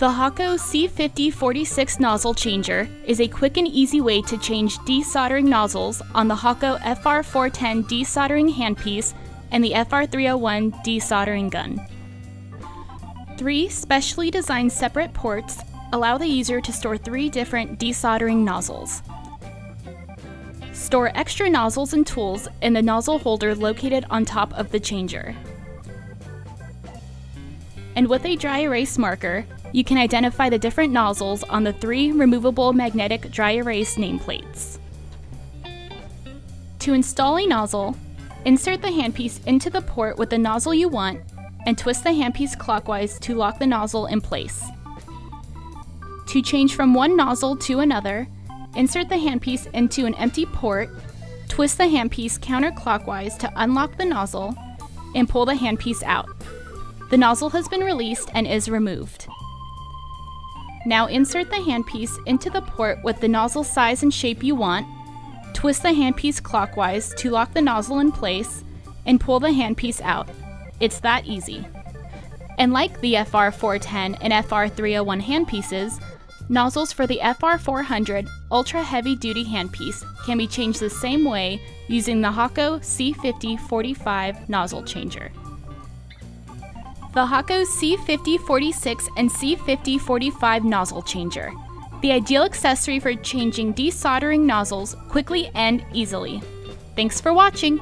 The Hakko C5046 nozzle changer is a quick and easy way to change desoldering nozzles on the Hakko FR410 desoldering handpiece and the FR301 desoldering gun. Three specially designed separate ports allow the user to store three different desoldering nozzles. Store extra nozzles and tools in the nozzle holder located on top of the changer. And with a dry erase marker, you can identify the different nozzles on the three removable magnetic dry erase nameplates. To install a nozzle, insert the handpiece into the port with the nozzle you want and twist the handpiece clockwise to lock the nozzle in place. To change from one nozzle to another, insert the handpiece into an empty port, twist the handpiece counterclockwise to unlock the nozzle, and pull the handpiece out. The nozzle has been released and is removed. Now insert the handpiece into the port with the nozzle size and shape you want, twist the handpiece clockwise to lock the nozzle in place, and pull the handpiece out. It's that easy. And like the FR410 and FR301 handpieces, nozzles for the FR400 Ultra Heavy Duty handpiece can be changed the same way using the Hakko C5045 nozzle changer the Hakko C5046 and C5045 nozzle changer, the ideal accessory for changing desoldering nozzles quickly and easily. Thanks for watching!